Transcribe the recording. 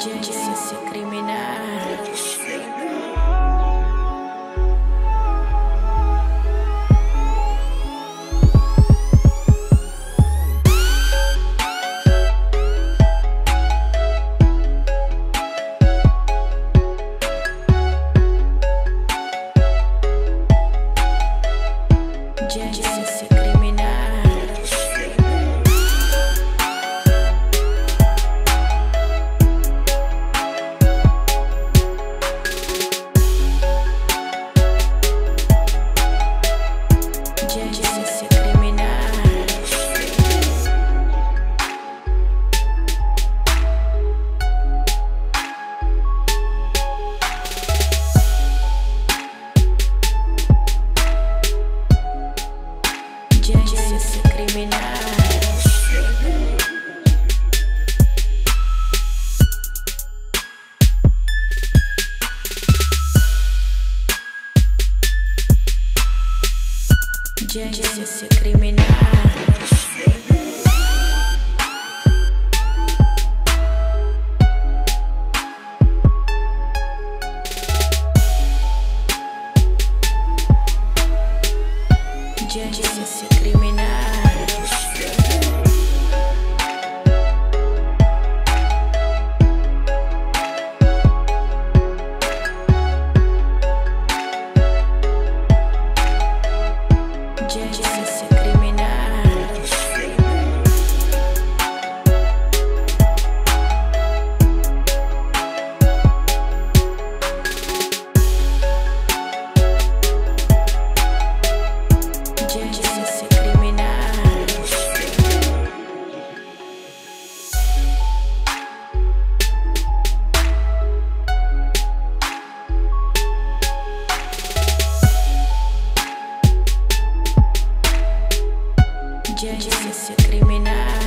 Justiça criminal. Justiça. Jesus. Urgência criminal. Urgência criminal. Genesis. inteligência criminal.